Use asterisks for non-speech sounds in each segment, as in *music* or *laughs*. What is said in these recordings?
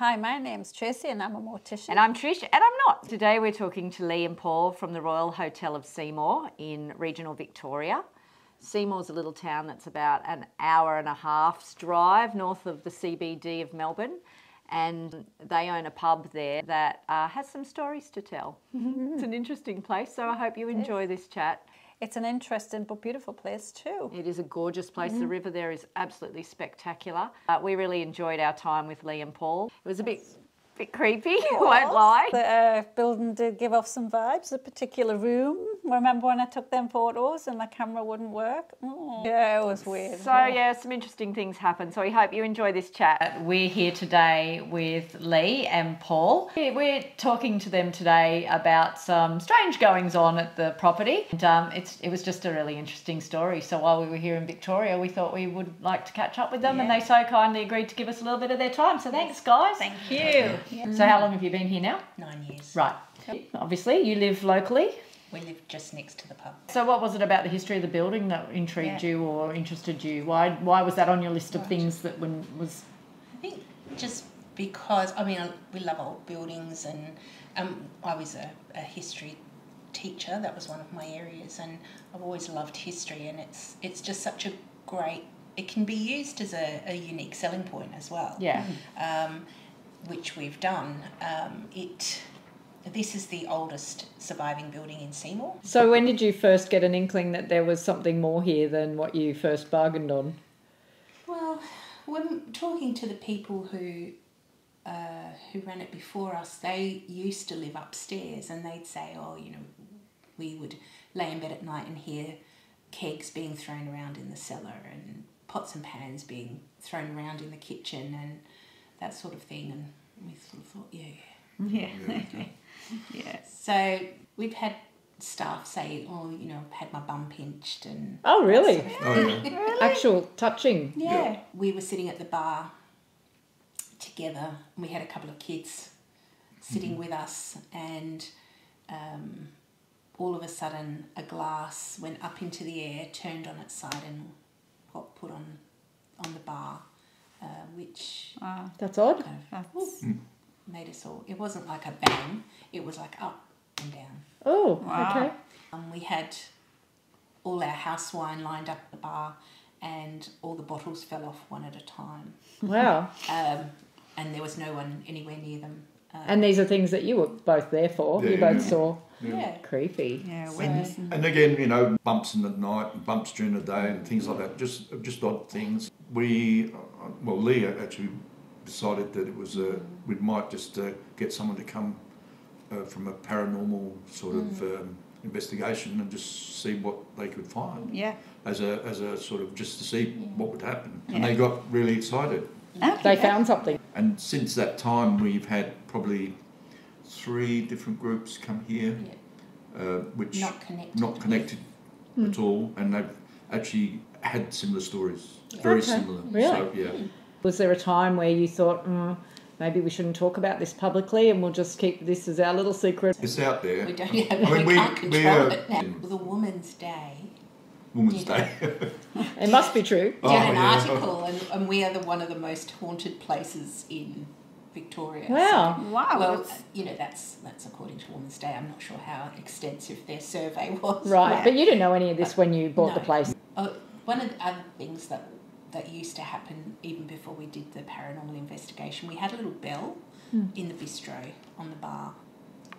Hi, my name's Tracy and I'm a mortician. And I'm Trish, and I'm not. Today we're talking to Leigh and Paul from the Royal Hotel of Seymour in regional Victoria. Seymour's a little town that's about an hour and a half's drive north of the CBD of Melbourne. And they own a pub there that uh, has some stories to tell. *laughs* it's an interesting place, so I hope you enjoy this chat. It's an interesting but beautiful place too. It is a gorgeous place. The river there is absolutely spectacular. Uh, we really enjoyed our time with Leigh and Paul. It was a bit, bit creepy, *laughs* won't lie. The uh, building did give off some vibes. A particular room. Remember when I took them photos and the camera wouldn't work? Oh, yeah, it was weird. So yeah, some interesting things happened. So we hope you enjoy this chat. We're here today with Leigh and Paul. We're talking to them today about some strange goings on at the property. And um, it's it was just a really interesting story. So while we were here in Victoria, we thought we would like to catch up with them, and they so kindly agreed to give us a little bit of their time. So thanks, guys. Thank you. So how long have you been here now? Nine years. Right. Obviously, you live locally. We live just next to the pub. So, what was it about the history of the building that intrigued Yeah. you or interested you? Why why was that on your list of things that when was I think just because I mean we love old buildings and um, I was a, a history teacher. That was one of my areas, and I've always loved history. And it's it's just such a great. It can be used as a, a unique selling point as well. yeah um, which we've done. Um, it this is the oldest surviving building in Seymour. So when did you first get an inkling that there was something more here than what you first bargained on? Well, when talking to the people who uh, who ran it before us, they used to live upstairs, and they'd say, "Oh, you know, we would lay in bed at night and hear kegs being thrown around in the cellar and pots and pans being thrown around in the kitchen and that sort of thing." And we sort of thought, "Yeah, yeah. *laughs* yeah. So we've had staff say, "Oh, you know, I've had my bum pinched," and Oh really? Oh yeah. *laughs* Actual touching. yeah. We were sitting at the bar together, and we had a couple of kids sitting with us, and um, all of a sudden, a glass went up into the air, turned on its side, and got put on on the bar, uh, which Ah, That's odd. kind of that's, made us all. It wasn't like a bang; it was like up and down. Oh, Wow. okay. Um, we had all our house wine lined up at the bar, and all the bottles fell off one at a time. Wow. *laughs* Um, and there was no one anywhere near them. Uh, And these are things that you were both there for. you both yeah. saw. yeah. Creepy. yeah, So- And again, you know, bumps in the night, and bumps during the day, and things like that. Just, just odd things. We, well, Leigh actually decided that it was uh, we might just uh, get someone to come uh, from a paranormal sort of um, investigation and just see what they could find Yeah. as a as a sort of just to see what would happen. And they got really excited. Okay. They found something. And since that time, we've had probably three different groups come here, Yeah. uh, which Not connected. not connected at all, and they've actually had similar stories, very Okay, similar. really? So, yeah. Was there a time where you thought, mm, maybe we shouldn't talk about this publicly and we'll just keep this as our little secret? It's out there. We don't have. I mean, we, we- can't control we're- it now. With a Woman's Day, Woman's Yeah. Day. It must be true. did Oh, an yeah. article, and, and we are the one of the most haunted places in Victoria. Wow. So- Wow. well, that's- you know that's that's according to Woman's Day. I'm not sure how extensive their survey was. Right, Yeah. but you didn't know any of this when you bought the place. Oh, one of the other things that that used to happen even before we did the paranormal investigation, we had a little bell hmm. in the bistro on the bar,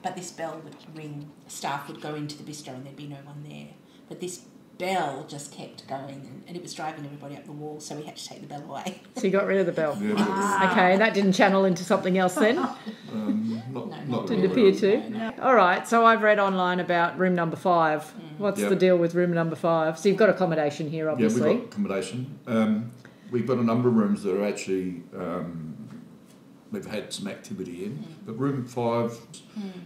but this bell would ring. Staff would go into the bistro and there'd be no one there, but this bell just kept going and, and it was driving everybody up the wall, so we had to take the bell away. *laughs* So you got rid of the bell. Yeah, Okay, that didn't channel into something else then? *laughs* um, not, No, not not Didn't really. appear to. All right, so I've read online about room number five. What's Yep. the deal with room number five? So you've got accommodation here, obviously. Yeah, we've got accommodation. Um, we've got a number of rooms that are actually um, we've had some activity in. But room five,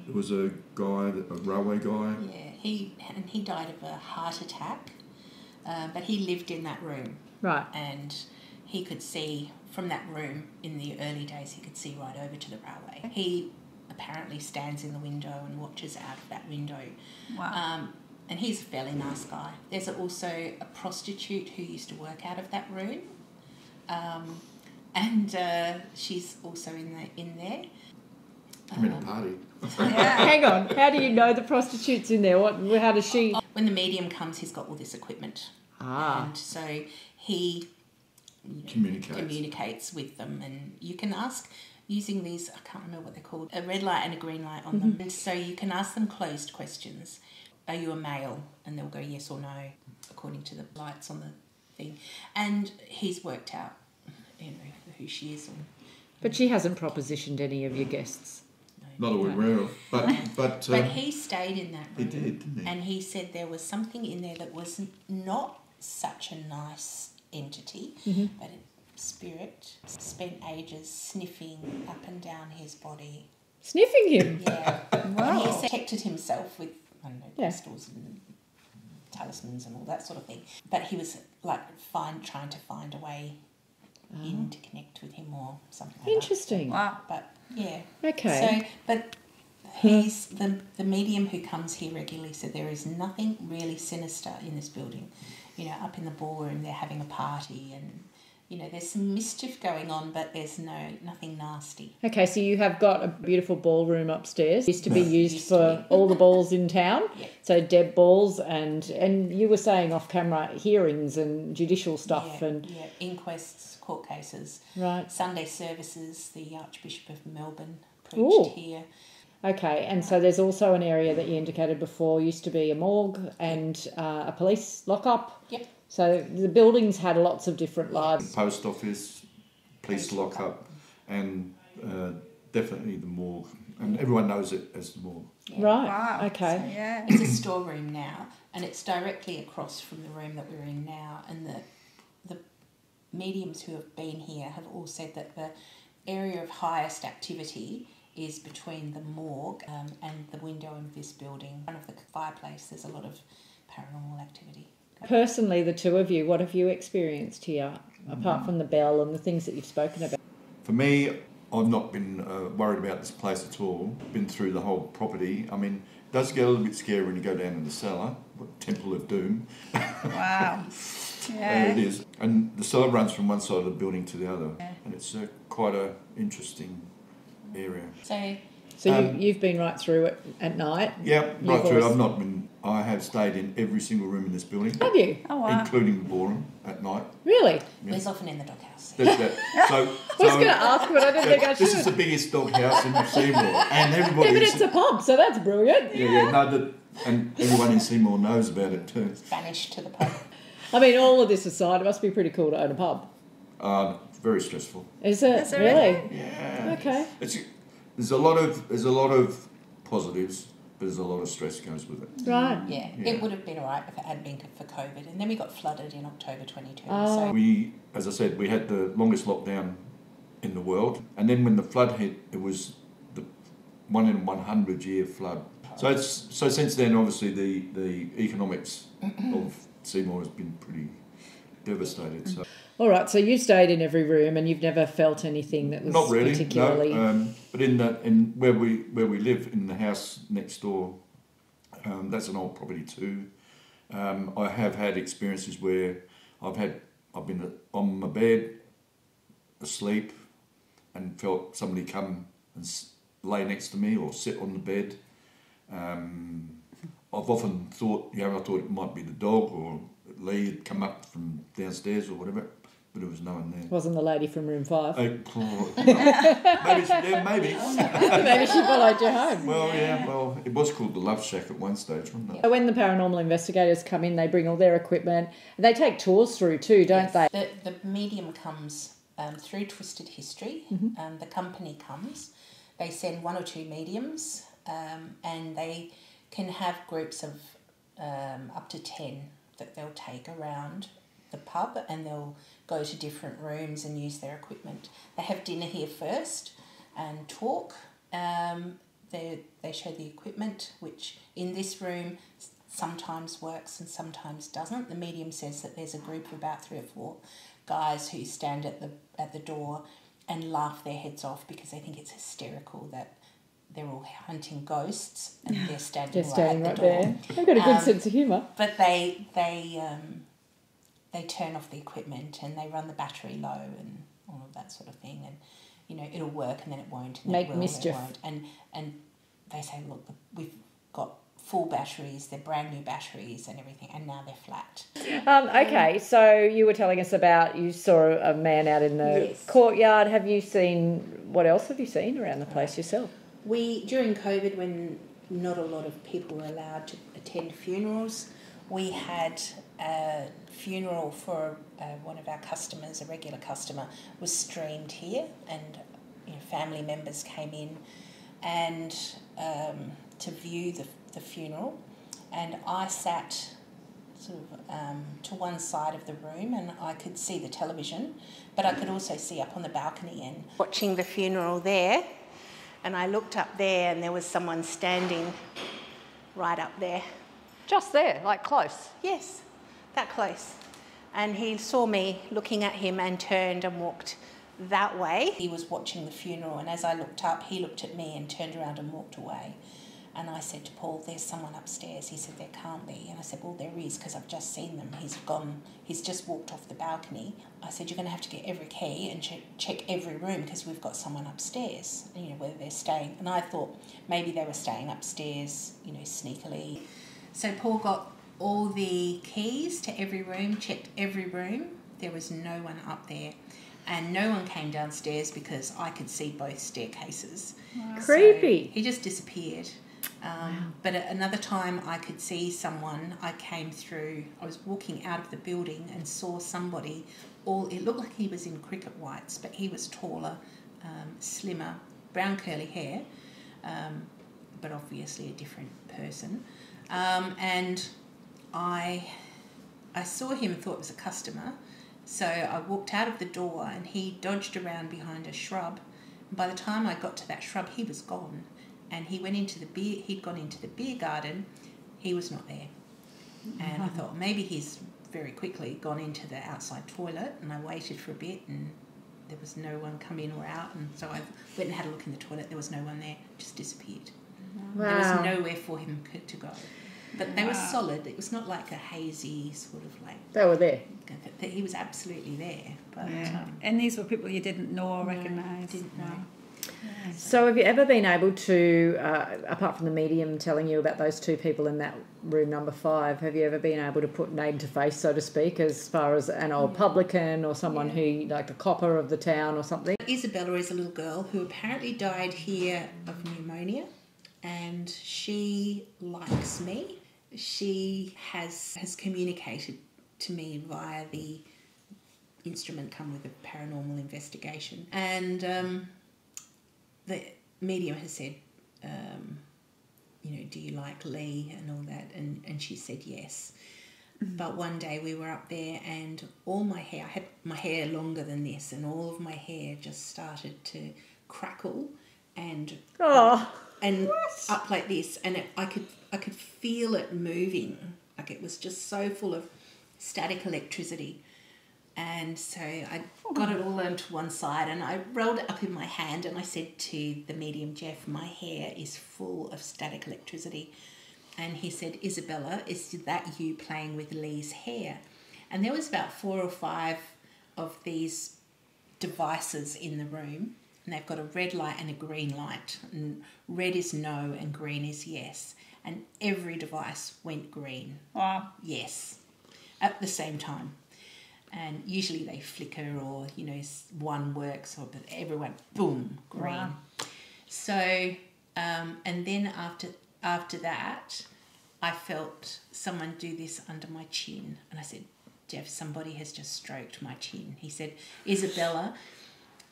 there was a guy, a railway guy. Yeah, he and he died of a heart attack, uh, but he lived in that room. Right. and he could see from that room in the early days he could see right over to the railway he apparently stands in the window and watches out of that window Wow. um, and he's a fairly nice guy there's also a prostitute who used to work out of that room um, and uh, she's also in the in there. I'm in a party. *laughs* Hang on. How do you know the prostitute's in there? What? How does she? When the medium comes, he's got all this equipment, Ah. and so he Communicates. communicates with them, and you can ask using these. I can't remember what they're called. A red light and a green light on them, and so you can ask them closed questions. Are you a male? And they'll go yes or no according to the lights on the thing. And he's worked out, you know, who she is. And, But she hasn't propositioned any of your guests. Not that we're aware of. But, but, *laughs* But uh, he stayed in that he did, didn't he? And he said there was something in there that was not such a nice entity, but a spirit spent ages sniffing up and down his body. Sniffing him. Yeah. *laughs* And he protected himself with, I don't know, Yeah. crystals and talismans and all that sort of thing. But he was like find, trying to find a way in to connect with him or something like that. Interesting. Wow. But yeah. Okay. So, but he's the the medium who comes here regularly so there is nothing really sinister in this building. You know, up in the ballroom they're having a party and you know there's some mischief going on, but there's no nothing nasty. Okay, so you have got a beautiful ballroom upstairs. *laughs* Used to be used for be. all the balls in town. *laughs* So Deb balls and and you were saying off camera hearings and judicial stuff and yeah, inquests, court cases, right. Sunday services. The Archbishop of Melbourne preached Ooh. here. Okay, and so there's also an area that you indicated before used to be a morgue and uh, a police lockup. Yep. So the buildings had lots of different lives. Post office, police Post lockup, and uh, definitely the morgue. And everyone knows it as the morgue. Yeah. Right. Wow. Okay. So, yeah. It's a storeroom now, and it's directly across from the room that we're in now. And the the mediums who have been here have all said that the area of highest activity is between the morgue um, and the window of this building. In front of the fireplace, there's a lot of paranormal activity. Personally, the two of you, what have you experienced here, apart Mm. from the bell and the things that you've spoken about? For me, I've not been uh, worried about this place at all. Been through the whole property. I mean, it does get a little bit scary when you go down in the cellar, Temple of Doom. Wow. *laughs* There Yeah. it is. And the cellar runs from one side of the building to the other. And it's uh, quite a interesting area. So So Um, you, you've been right through it at night, Yeah, You've right through. always- I've not been. I have stayed in every single room in this building, have you? Oh, wow. including the ballroom at night. Really? Yeah. there's often in the doghouse. That's that. *laughs* So, I was going to ask, but I didn't think I should. this is the biggest dog house in Seymour, and *laughs* everybody. yeah, but in it's a pub, so that's brilliant. Yeah, yeah, no, that, and everyone in Seymour knows about it too. Vanished to the pub. *laughs* I mean, all of this aside, it must be pretty cool to own a pub. Uh, very stressful. Is it Is it really? really? Yeah. Okay. It's there's a lot of there's a lot of positives, but there's a lot of stress goes with it. Right. Yeah, Yeah. it would have been alright if it hadn't been for COVID, and then we got flooded in October 22. Oh. So We, as I said, we had the longest lockdown in the world, and then when the flood hit, it was the one in one hundred year flood. Oh. So it's so since then, obviously the the economics of Seymour has been pretty devastated. So All right. So you stayed in every room, and you've never felt anything that was not really, particularly. no. Um, but in the in where we where we live in the house next door, um, that's an old property too. Um, I have had experiences where I've had I've been on my bed, asleep, and felt somebody come and lay next to me or sit on the bed. Um, I've often thought, you know, I thought it might be the dog or Leigh had come up from downstairs or whatever, but there was no one there. Wasn't the lady from room five? Oh, poor- *laughs* maybe, she- yeah, maybe. *laughs* Maybe she followed you home. Well, yeah, well, it was called the Love Shack at one stage, wasn't it? So when the paranormal investigators come in, they bring all their equipment. And they take tours through too, don't they? The, the medium comes um, through Twisted History, um, the company comes. They send one or two mediums, um, and they can have groups of um, up to 10 that they'll take around the pub and they'll go to different rooms and use their equipment. They have dinner here first and talk. Um, they, they show the equipment, which in this room sometimes works and sometimes doesn't. The medium says that there's a group of about three or four guys who stand at the at the door and laugh their heads off because they think it's hysterical that they're all hunting ghosts and they're standing, They're standing right right at the door. there. They've got a good Um, sense of humour. But they they um, they turn off the equipment and they run the battery low and all of that sort of thing, and you know it'll work and then it won't, and Make it will, and it mischief. won't. and and they say, look, we've got full batteries, they're brand new batteries and everything, and now they're flat. Um, okay, so you were telling us about you saw a man out in the Yes. courtyard. Have you seen what else have you seen around the place yourself? We during COVID, when not a lot of people were allowed to attend funerals, we had a funeral for uh, one of our customers, a regular customer, was streamed here, and you know, family members came in and um, to view the, the funeral, and I sat sort of um, to one side of the room and I could see the television, but I could also see up on the balcony and watching the funeral there. And I looked up there and there was someone standing right up there. Just there, like close. Yes, that close. And he saw me looking at him and turned and walked that way. He was watching the funeral, and as I looked up, he looked at me and turned around and walked away. And I said to Paul, There's someone upstairs. He said, There can't be. And I said, Well, there is because I've just seen them. He's gone, he's just walked off the balcony. I said, You're going to have to get every key and check, check every room because we've got someone upstairs, you know, whether they're staying. And I thought maybe they were staying upstairs, you know, sneakily. So Paul got all the keys to every room, checked every room. There was no one up there. And no one came downstairs because I could see both staircases. So Creepy. he just disappeared. Um, But at another time, I could see someone. I came through. I was walking out of the building and saw somebody. All it looked like he was in cricket whites, but he was taller, um, slimmer, brown curly hair, um, but obviously a different person. Um, and I, I saw him and thought it was a customer. So I walked out of the door and he dodged around behind a shrub. And by the time I got to that shrub, he was gone. And he went into the beer. He'd gone into the beer garden. He was not there. And I thought maybe he's very quickly gone into the outside toilet. And I waited for a bit, and there was no one come in or out. And so I went and had a look in the toilet. There was no one there. Just disappeared. There was nowhere for him to go. But they were solid. It was not like a hazy sort of like. They were there. He was absolutely there. But Yeah. um, And these were people you didn't know or recognise. didn't know. So, have you ever been able to, uh, apart from the medium telling you about those two people in that room number five, have you ever been able to put name to face, so to speak, as far as an old publican or someone who, like a copper of the town or something? Isobella is a little girl who apparently died here of pneumonia, and she likes me. She has has communicated to me via the instrument come with a paranormal investigation, and um, the medium has said, um, you know, do you like Leigh? and all that, and and she said yes. But one day we were up there, and all my hair, I had my hair longer than this, and all of my hair just started to crackle and Oh, and up like this, and it, I could I could feel it moving, like it was just so full of static electricity. And so I oh, got it all onto one side, and I rolled it up in my hand, and I said to the medium Jeff, "My hair is full of static electricity." And he said, Isobella, is that you playing with Leigh's hair? And there was about four or five of these devices in the room, and they've got a red light and a green light. And red is no, and green is yes. And every device went green, Wow. yes, at the same time. And usually they flicker, or you know, one works, or but everyone boom green. Wow. So, um, and then after after that, I felt someone do this under my chin, and I said, "Jeff, somebody has just stroked my chin." He said, "Isobella,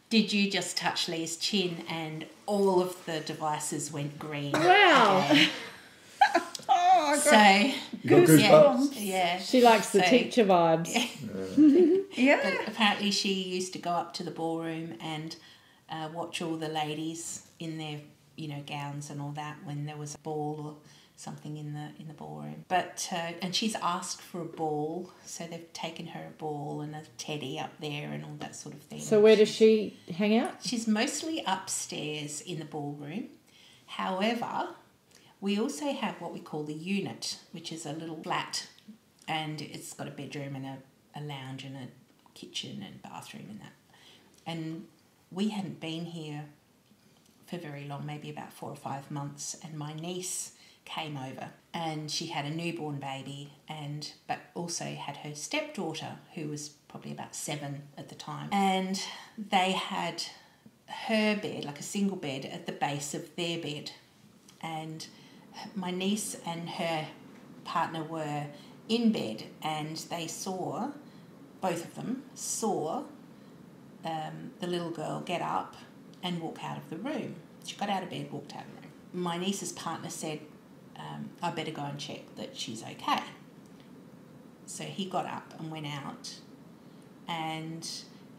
did you just touch Leigh's chin?" And all of the devices went green. Wow. *laughs* again. So, got yeah, goosebumps? yeah. she likes the So- teacher vibes. *laughs* yeah. But apparently, she used to go up to the ballroom and uh, watch all the ladies in their, you know, gowns and all that when there was a ball or something in the in the ballroom. But uh, and she's asked for a ball, so they've taken her a ball and a teddy up there and all that sort of thing. So, where does she hang out? She's mostly upstairs in the ballroom. However, we also have what we call the unit, which is a little flat and it's got a bedroom and a, a lounge and a kitchen and bathroom and that. and we hadn't been here for very long, maybe about four or five months, and my niece came over and she had a newborn baby and but also had her stepdaughter who was probably about seven at the time and they had her bed like a single bed at the base of their bed and my niece and her partner were in bed and they saw both of them saw um, the little girl get up and walk out of the room she got out of bed walked out of the room my niece's partner said um, I better go and check that she's okay. So he got up and went out and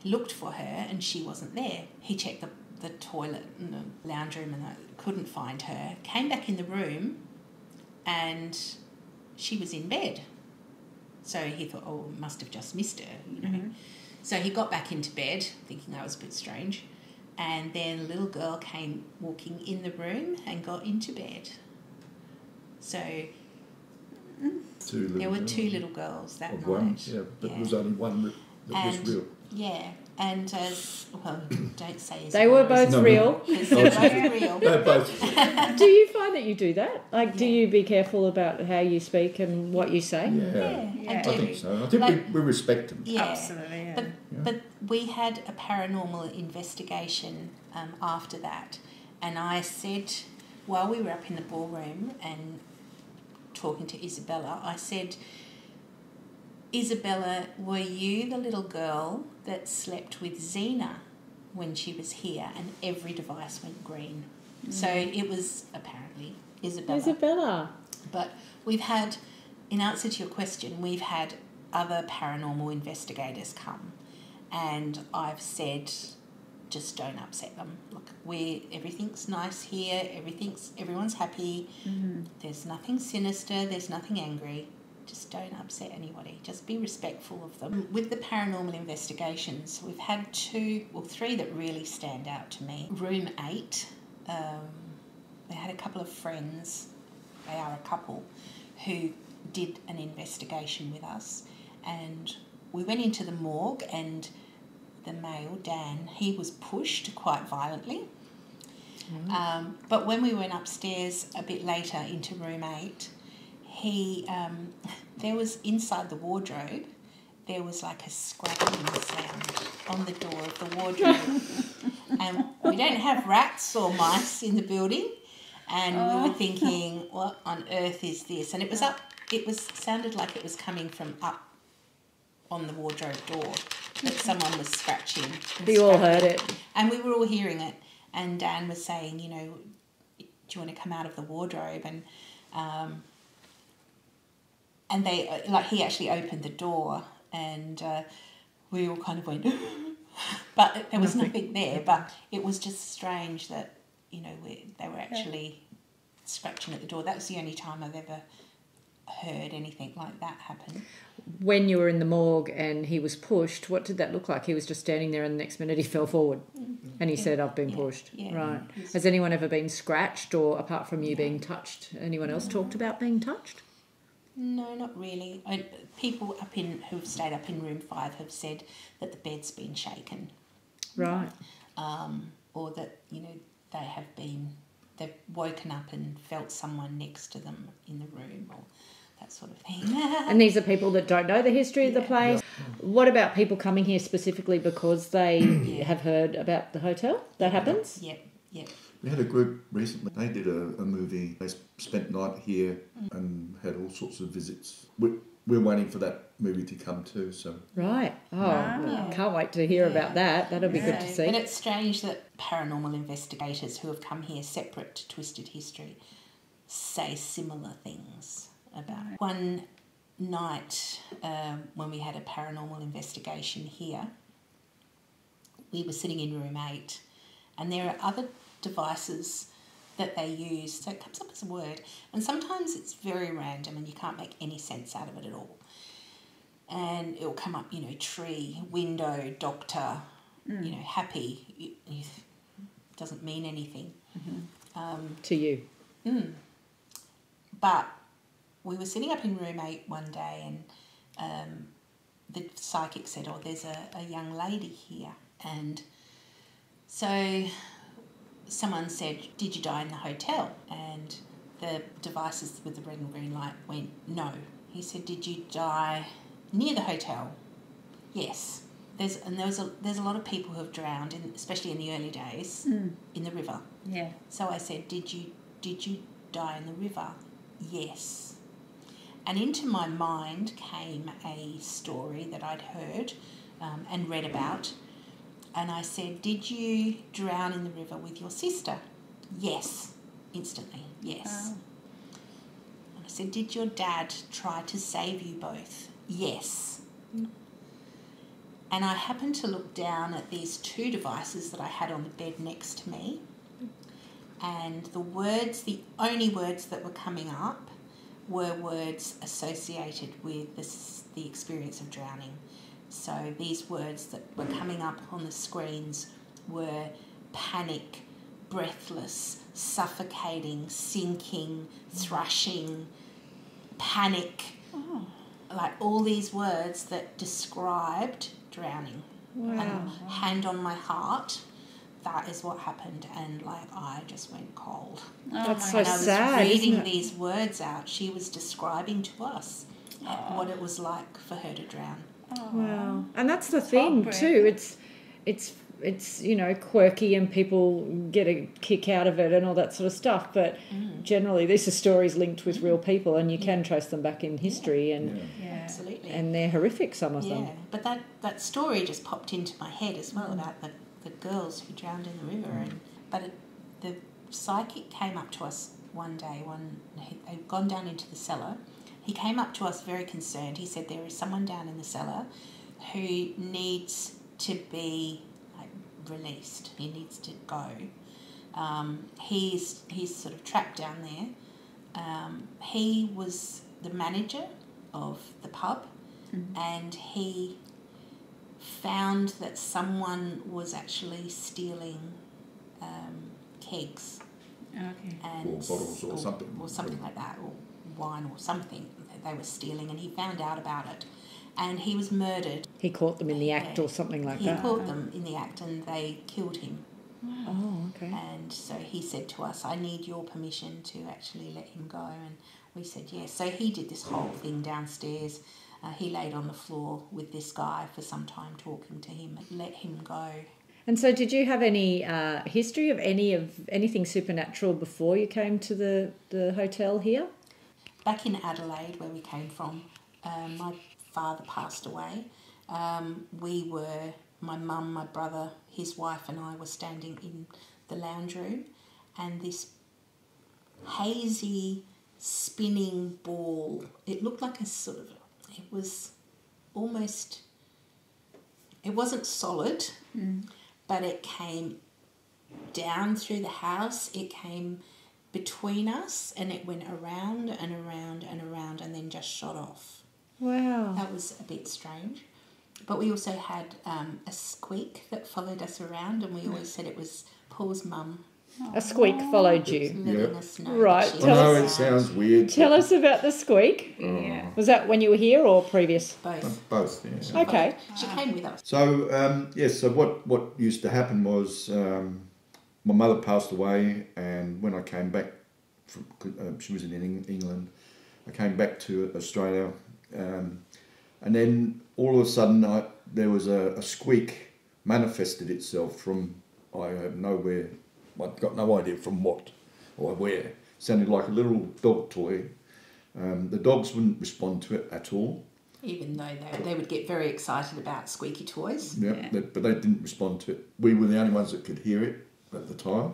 looked for her, and she wasn't there. He checked the, the toilet and the lounge room and I couldn't find her. Came back in the room and she was in bed. So he thought, oh, must have just missed her, you know. Mm-hmm. So he got back into bed, thinking that was a bit strange. And then a little girl came walking in the room and got into bed. So there were two little girls that night. One, yeah, but yeah. there was only one that, that and, was real. Yeah, and as well, *coughs* don't say they were both no, real. No. They're both real. They're both. *laughs* do you find that you do that? Like, yeah. do you be careful about how you speak and what you say? Yeah, yeah, yeah. I, I think so. I think like, we, we respect them. Yeah, absolutely. Yeah. But but we had a paranormal investigation um, after that, and I said while we were up in the ballroom and talking to Isobella, I said, Isobella, were you the little girl that slept with Zena when she was here and every device went green? Mm. So it was apparently Isobella. Isobella. But we've had, in answer to your question, we've had other paranormal investigators come and I've said, just don't upset them. Look, we everything's nice here. Everything's everyone's happy. Mm-hmm. There's nothing sinister. There's nothing angry. Just don't upset anybody. Just be respectful of them. With the paranormal investigations, we've had two, well, three that really stand out to me. Room eight. Um, they had a couple of friends. They are a couple who did an investigation with us, and we went into the morgue and the male, Dan, he was pushed quite violently. Mm. Um, but when we went upstairs a bit later into room eight, he um, *laughs* there was inside the wardrobe there was like a scratching sound on the door of the wardrobe, *laughs* and we don't have rats or mice in the building, and oh. we were oh. thinking, what on earth is this? And it was up. It was sounded like it was coming from up on the wardrobe door that *laughs* someone was scratching. We all heard it. And we were all hearing it. And Dan was saying, you know, do you want to come out of the wardrobe? And um, and they like he actually opened the door, and uh, we all kind of went, *gasps* but there was nothing. nothing there. But it was just strange that you know we, they were actually yeah. scratching at the door. That was the only time I've ever heard anything like that happen. When you were in the morgue and he was pushed, what did that look like? He was just standing there, and the next minute he *laughs* fell forward, mm-hmm. and he yeah. said, "I've been yeah. pushed." Right? Has anyone ever been scratched, or apart from you being touched, anyone else talked about being touched? No, not really. I, people up in who've stayed up in room five have said that the bed's been shaken. Right. Um, or that you know they have been they've woken up and felt someone next to them in the room or that sort of thing. *laughs* and these are people that don't know the history of the place. Yeah. What about people coming here specifically because they *coughs* yeah. have heard about the hotel? That happens? Yep, yep. We had a group recently, they did a, a movie. They spent night here mm. and had all sorts of visits. We, we're waiting for that movie to come too. So right, oh, wow. can't wait to hear yeah. about that. That'll be yeah. good to see. And it's strange that paranormal investigators who have come here separate to Twisted History say similar things about it. One night um, when we had a paranormal investigation here, we were sitting in room eight, and there are other devices that they use. So it comes up as a word, and sometimes it's very random and you can't make any sense out of it at all. And it'll come up, you know, tree, window, doctor, mm. you know, happy. It, doesn't mean anything mm-hmm. um, to you. Mm. But we were sitting up in room eight one day, and um, the psychic said, "Oh, there's a, a young lady here." And so someone said, Did you die in the hotel? And the devices with the red and green light went, No. He said, Did you die near the hotel? Yes. There's, and there was a, there's a lot of people who have drowned, in, especially in the early days, in the river. Yeah. So I said, "Did you did you die in the river?" Yes. And into my mind came a story that I'd heard um, and read about, and I said, "Did you drown in the river with your sister?" Yes, instantly. Yes. And I said, "Did your dad try to save you both?" Yes. Hmm. And I happened to look down at these two devices that I had on the bed next to me and the words, the only words that were coming up were words associated with this, the experience of drowning. So these words that were coming up on the screens were panic, breathless, suffocating, sinking, thrashing, panic. Oh. Like all these words that described drowning. And hand on my heart, that is what happened, and like I just went cold. Oh That's so and I was sad. reading these words out. She was describing to us uh, what it was like for her to drown. Wow, and that's the thing heartbreaking. too. It's it's it's you know quirky and people get a kick out of it and all that sort of stuff. But mm. generally, these are stories linked with real mm. people, and you can trace them back in history, and Yeah. Absolutely. and they're horrific. Some of yeah, them. but that, that story just popped into my head as well about the, the girls who drowned in the river. Mm. And but it, the psychic came up to us one day. One they'd gone down into the cellar. He came up to us very concerned. He said there is someone down in the cellar who needs to be like released. He needs to go. Um, he's he's sort of trapped down there. Um, he was the manager of the pub, and he found that someone was actually stealing um, kegs Okay. and Or bottles or something. or something like that, or wine or something they were stealing, and he found out about it, and he was murdered. He caught them in the act Yeah. or something like he that. He caught them in the act, and they killed him. Oh, okay. And so he said to us, I need your permission to actually let him go. And we said, yes. So he did this whole thing downstairs. Uh, he laid on the floor with this guy for some time, talking to him, let him go. And so, did you have any uh, history of any of anything supernatural before you came to the the hotel here? Back in Adelaide, where we came from, um, my father passed away. Um, we were, my mum, my brother, his wife, and I were standing in the lounge room, and this hazy, spinning ball. It looked like a sort of, it was almost, it wasn't solid, but it came down through the house. It came between us and it went around and around and around and then just shot off. Wow. That was a bit strange. But we also had um, a squeak that followed us around, and we always said it was Paul's mum A squeak followed you. letting Yeah. Right, that she I Tell was know us- it sounds weird. Tell us about the squeak. Yeah. Was that when you were here or previous? Both. Both, yeah. Okay. She came with us. So um, yes, so what what used to happen was um, my mother passed away, and when I came back, from, uh, she was in England. I came back to Australia, um, and then all of a sudden, I, there was a, a squeak manifested itself from I have nowhere. I've got no idea from what or where. sounded like a little dog toy. Um, the dogs wouldn't respond to it at all. Even though they, they would get very excited about squeaky toys. Yeah, Yeah. they- but they didn't respond to it. We were the only ones that could hear it at the time.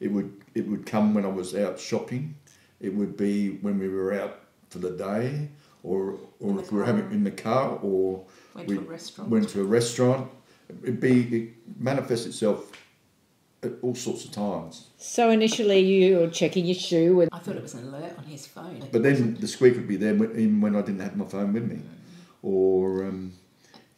It would it would come when I was out shopping. It would be when we were out for the day, or or In the if we were having in the car, or Went we to a restaurant. went to a restaurant. It'd be it manifests itself at all sorts of times. So initially you were checking your shoe and I thought it was an alert on his phone. But then the squeak would be there even when I didn't have my phone with me. Or, um,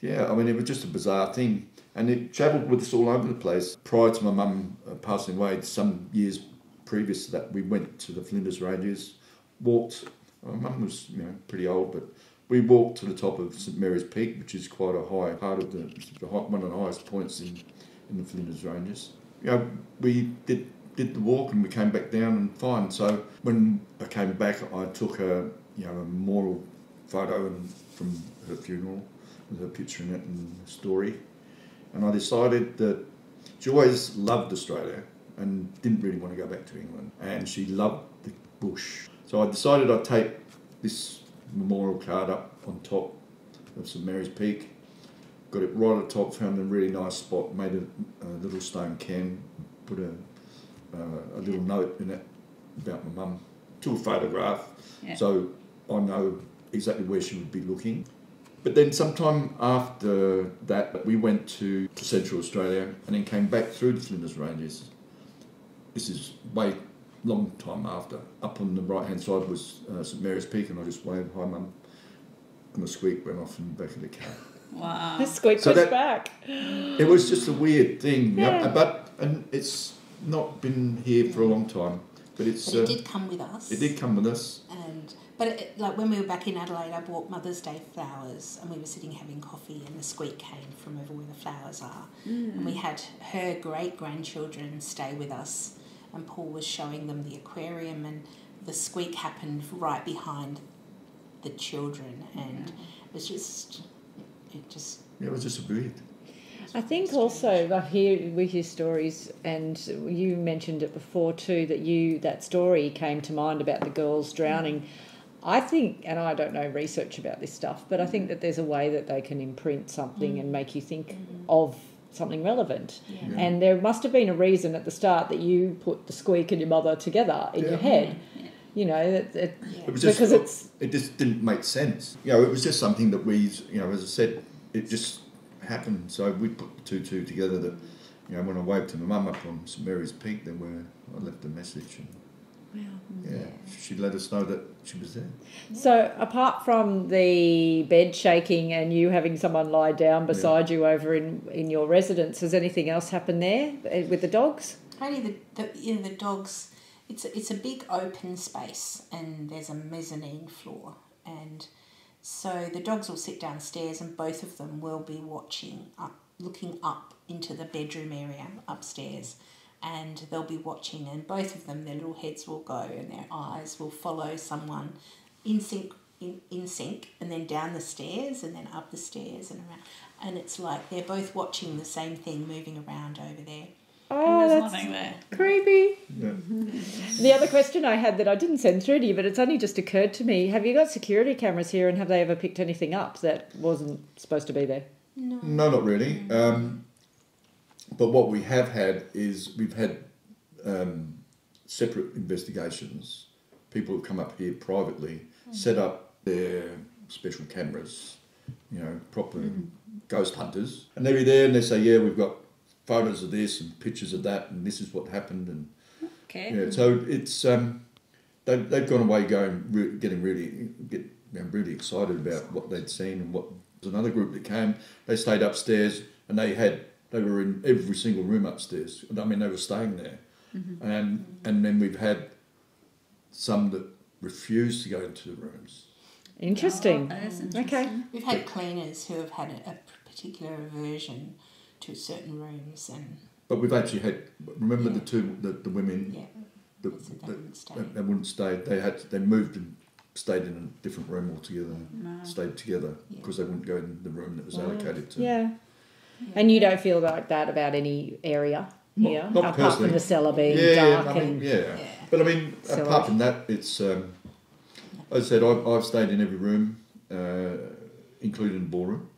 yeah, I mean, it was just a bizarre thing. And it travelled with us all over the place. Prior to my mum uh, passing away, some years previous to that, we went to the Flinders Ranges, walked. My mum was, you know, pretty old, but we walked to the top of St Mary's Peak, which is quite a high part of the, one of the highest points in, in the Flinders Ranges. You know, we did did the walk and we came back down and fine. So when I came back, I took a you know a memorial photo and from her funeral with her picture in it and the story, and I decided that she always loved Australia and didn't really want to go back to England, and she loved the bush. So I decided I'd take this memorial card up on top of St Mary's Peak. Got it right at the top, found a really nice spot, made a, a little stone can, put a, uh, a little note in it about my mum, took a photograph, Yeah. so I know exactly where she would be looking. But then sometime after that, we went to, to Central Australia and then came back through the Flinders Ranges. This is way long time after. Up on the right hand side was uh, St Mary's Peak, and I just waved, "Hi, mum," and the squeak went off in the back of the car. Wow. The squeak So was that- back. It was just a weird thing, Yeah. yeah. but and it's not been here for a long time. But it's But it uh, did come with us. it did come with us. And but it, like when we were back in Adelaide, I bought Mother's Day flowers, and we were sitting having coffee, and the squeak came from over where the flowers are, and we mm. had her great grandchildren stay with us, and Paul was showing them the aquarium, and the squeak happened right behind the children, and it was just it just it was just weird. I think also I hear we hear stories, and you mentioned it before too that you that story came to mind about the girls drowning. Mm. I think, and I don't know research about this stuff, but I think that there's a way that they can imprint something and make you think of something relevant. yeah. And there must have been a reason at the start that you put the squeak and your mother together in your Yeah. head. You know, that, that It was just because it's it just didn't make sense. You know, it was just something that we, you know, as I said, it just happened. So we put the two two together. That you know, when I waved to my mum up on St Mary's Peak, then where I left a message, and yeah, she let us know that she was there. So, apart from the bed shaking and you having someone lie down beside you over in, in your residence, has anything else happened there eh, with the dogs? Only the, the you know the dogs. It's a, it's a big open space, and there's a mezzanine floor, and so the dogs will sit downstairs, and both of them will be watching up, looking up into the bedroom area upstairs, and they'll be watching, and both of them, their little heads will go, and their eyes will follow someone in sync. In, in sync and then down the stairs and then up the stairs and around and it's like they're both watching the same thing moving around over there Oh, and there's that's nothing there. creepy. Yeah. The other question I had that I didn't send through to you, but it's only just occurred to me have you got security cameras here and have they ever picked anything up that wasn't supposed to be there? no No, not really. Um, but what we have had is we've had um, separate investigations. People have come up here privately, set up their special cameras, you know, proper ghost hunters, and they'll be there and they say, "Yeah, we've got photos of this and pictures of that, and this is what happened." And Okay. yeah, so it's um, they they've gone away going re- getting really get you know, really excited about what they'd seen and what there's another group that came. They stayed upstairs and they had they were in every single room upstairs. I mean, they were staying there, and and then we've had some that refused to go into the rooms. Interesting. Oh, that is Okay. We've had cleaners who have had a, a particular aversion to certain rooms, and But we've actually had remember the two the, the women yeah, that, So they that, wouldn't stay. that- they wouldn't stay. They had they moved and stayed in a different room altogether. No. Stayed together Yeah. because they wouldn't go in the room that was Wow. allocated to. Yeah. And you don't feel like that about any area Not- here, not apart personally. from the cellar being yeah, dark I mean, and yeah. yeah. But I mean, So apart I- from that, it's um, as I said, I've, I've stayed in every room, uh, including the ballroom,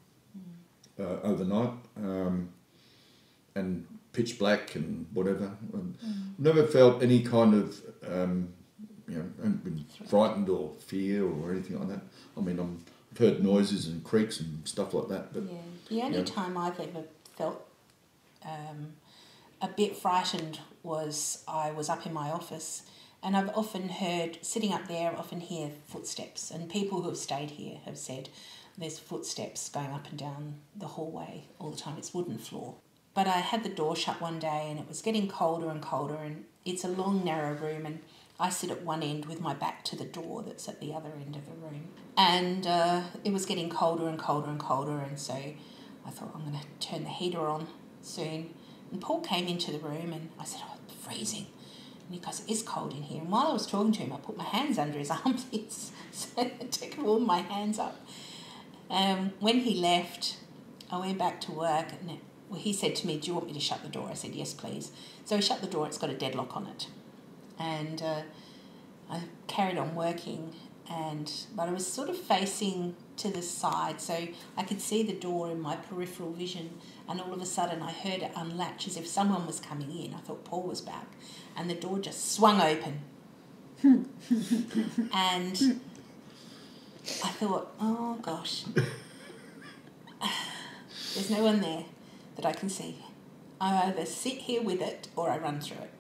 uh, overnight, um, and pitch black and whatever. And Never felt any kind of, um, you know, haven't been frightened or fear or anything like that. I mean, I'm, I've heard noises and creaks and stuff like that, but yeah. The only yeah. time I've ever felt um, a bit frightened was I was up in my office, and I've often heard sitting up there, I often hear footsteps, and people who have stayed here have said there's footsteps going up and down the hallway all the time. It's wooden floor. But I had the door shut one day, and it was getting colder and colder, and it's a long, narrow room, and I sit at one end with my back to the door that's at the other end of the room. And uh, it was getting colder and colder and colder, and so I thought I'm going to turn the heater on soon. And Paul came into the room, and I said, "Oh, it's freezing." And he goes, "It is cold in here." And while I was talking to him, I put my hands under his armpits so to warm my hands up. Um, when he left, I went back to work, and well, he said to me, "Do you want me to shut the door?" I said, "Yes, please." So he shut the door. It's got a deadlock on it, and uh, I carried on working. And but I was sort of facing to the side, so I could see the door in my peripheral vision. And all of a sudden, I heard it unlatch as if someone was coming in. I thought Paul was back, and the door just swung open. *laughs* and I thought, oh gosh, *sighs* there's no one there that I can see. I either sit here with it or I run through it.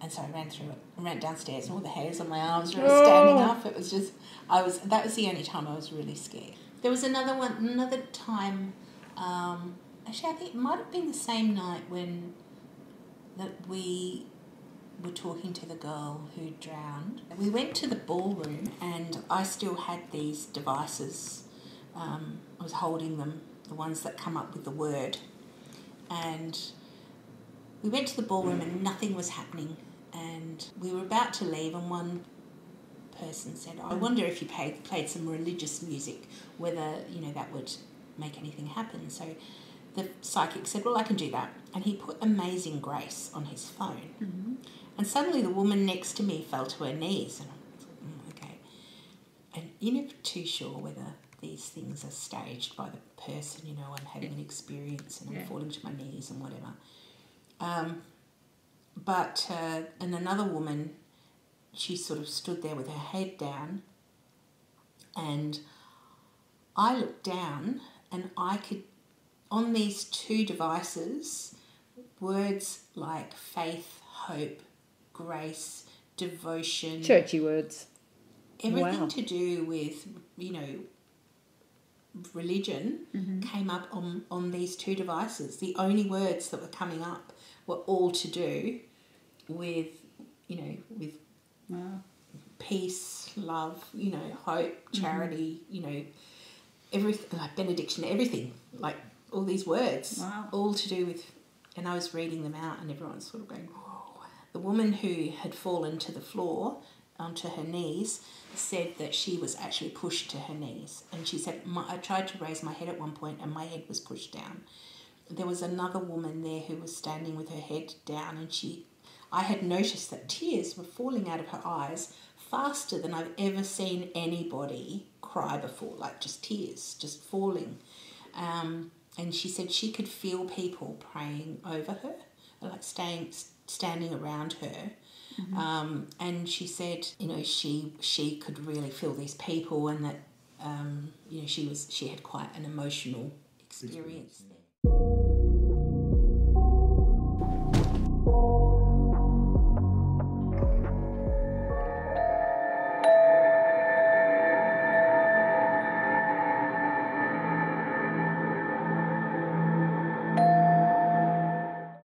And so I ran through it ran downstairs, and all the hairs on my arms were standing up. It was just, I was. That was the only time I was really scared. There was another one, another time. Um, actually, I think it might have been the same night when that we were talking to the girl who drowned. We went to the ballroom, and I still had these devices. Um, I was holding them, the ones that come up with the word, and we went to the ballroom, and nothing was happening. And we were about to leave, and one person said, "I wonder if you played played some religious music, whether you know that would make anything happen." So the psychic said, "Well, I can do that," and he put "Amazing Grace" on his phone. And suddenly the woman next to me fell to her knees. And I thought, mm, okay. And you're never too sure whether these things are staged by the person, you know, I'm having an experience and I'm Yeah. falling to my knees and whatever. Um, but, uh, and another woman, she sort of stood there with her head down. And I looked down and I could, on these two devices, words like faith, hope, grace, devotion, Churchy words. everything Wow. to do with, you know, religion came up on, on these two devices. The only words that were coming up were all to do with, you know, with Wow. peace, love, you know, hope, mm-hmm. charity, you know, everything like benediction, everything, like all these words, Wow. all to do with. And I was reading them out, and everyone's sort of going, "Whoa!" The woman who had fallen to the floor onto her knees said that she was actually pushed to her knees, and she said, my, "I tried to raise my head at one point, and my head was pushed down." There was another woman there who was standing with her head down, and she I had noticed that tears were falling out of her eyes faster than I've ever seen anybody cry before, like just tears, just falling. Um, and she said she could feel people praying over her, like staying, standing around her. Um, and she said, you know, she she could really feel these people, and that um, you know she was she had quite an emotional experience.